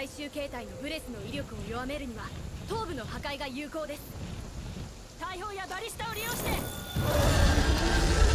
最終形態のブレスの威力を弱めるには頭部の破壊が有効です。大砲やバリスタを利用して。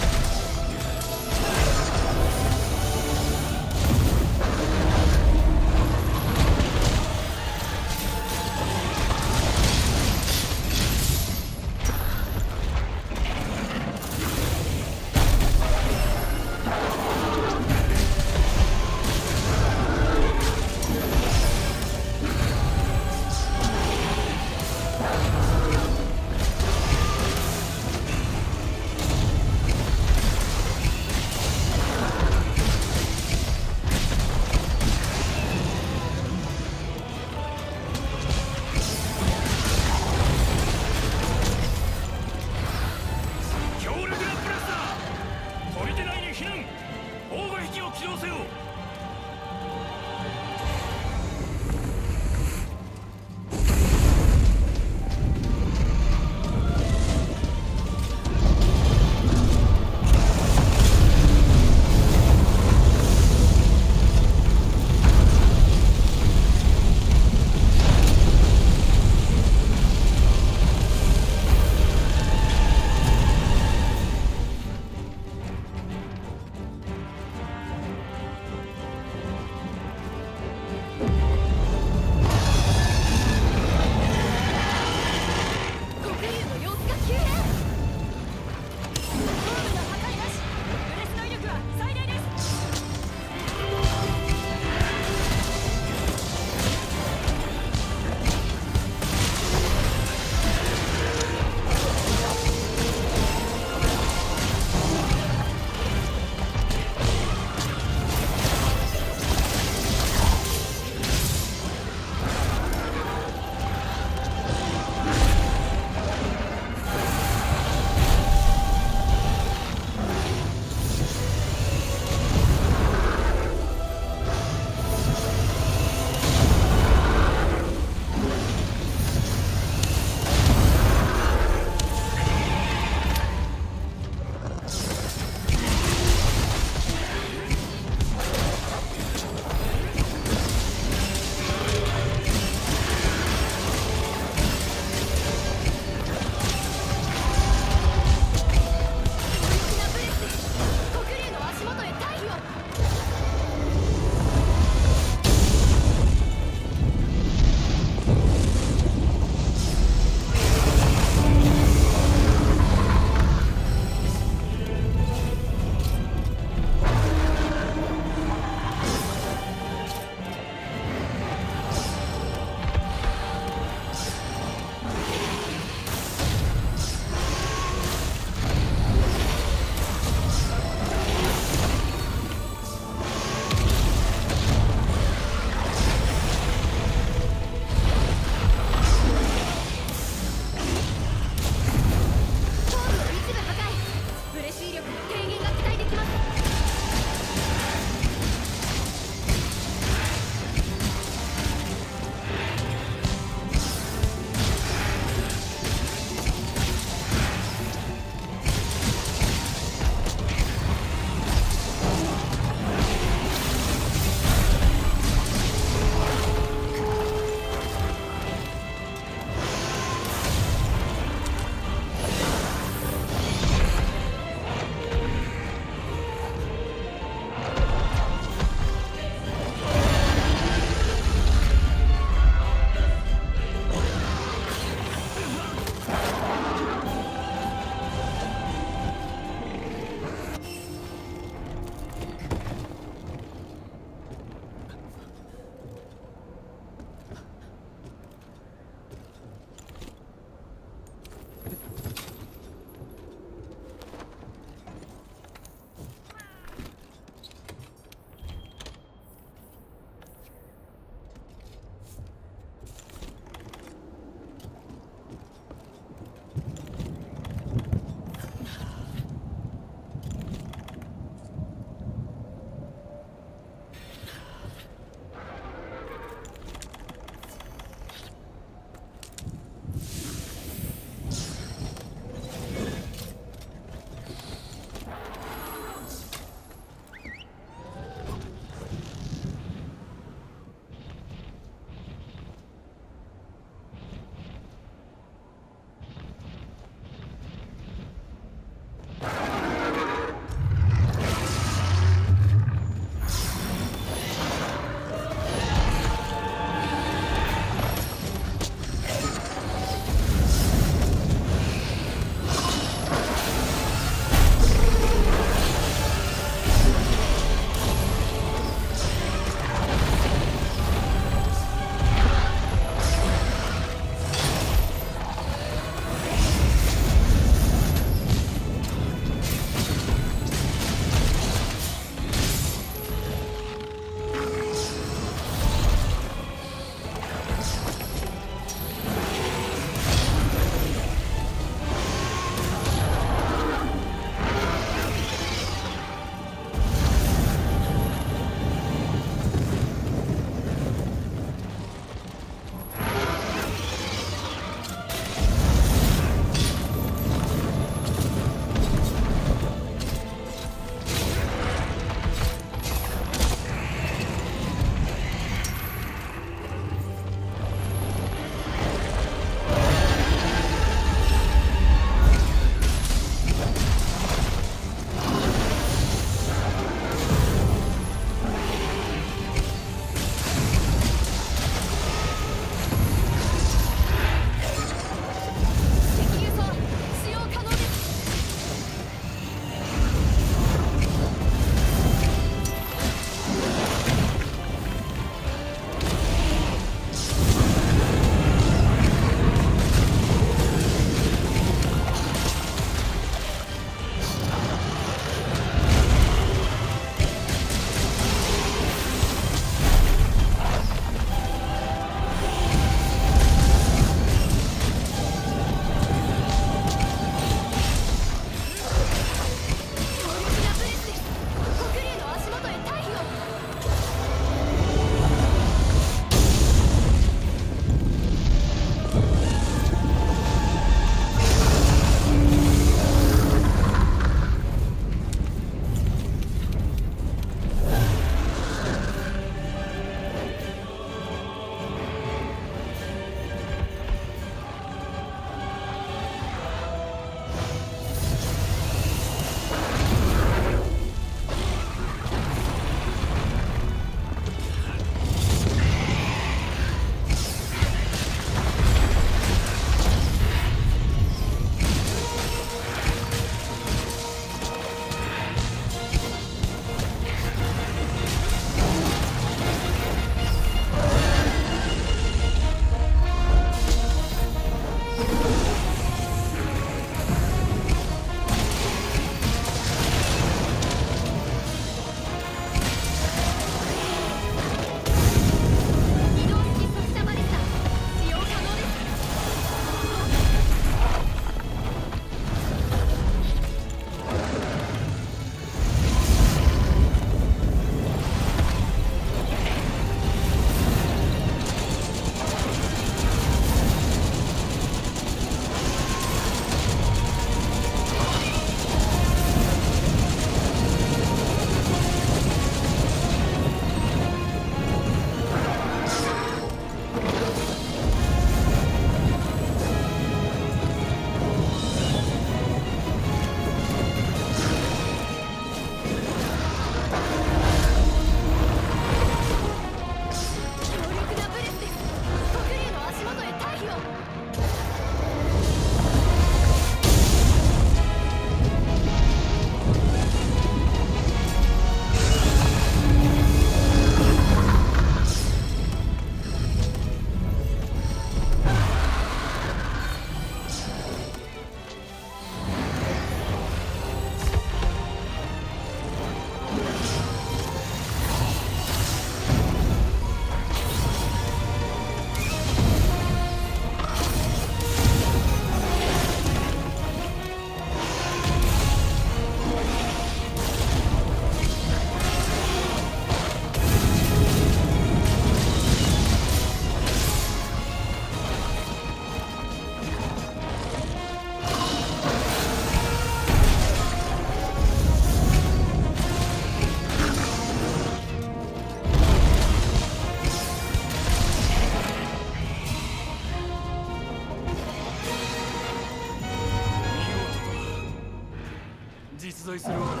存在する